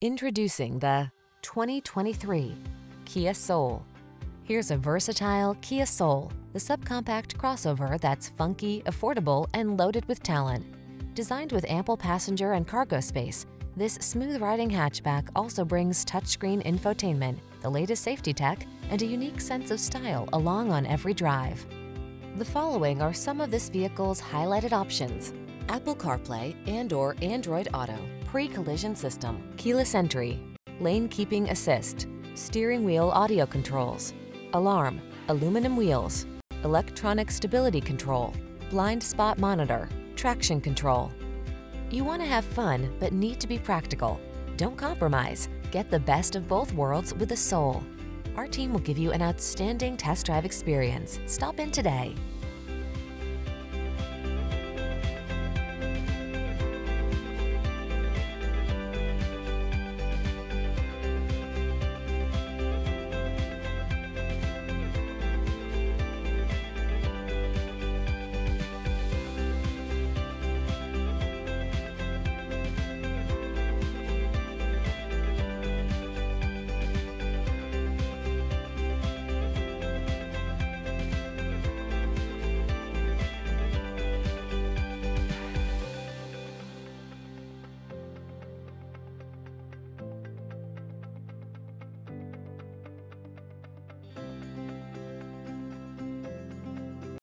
Introducing the 2023 Kia Soul. Here's a versatile Kia Soul, the subcompact crossover that's funky, affordable, and loaded with talent. Designed with ample passenger and cargo space, this smooth-riding hatchback also brings touchscreen infotainment, the latest safety tech, and a unique sense of style along on every drive. The following are some of this vehicle's highlighted options. Apple CarPlay and or Android Auto, pre-collision system, keyless entry, lane keeping assist, steering wheel audio controls, alarm, aluminum wheels, electronic stability control, blind spot monitor, traction control. You want to have fun but need to be practical. Don't compromise. Get the best of both worlds with the Soul. Our team will give you an outstanding test drive experience. Stop in today.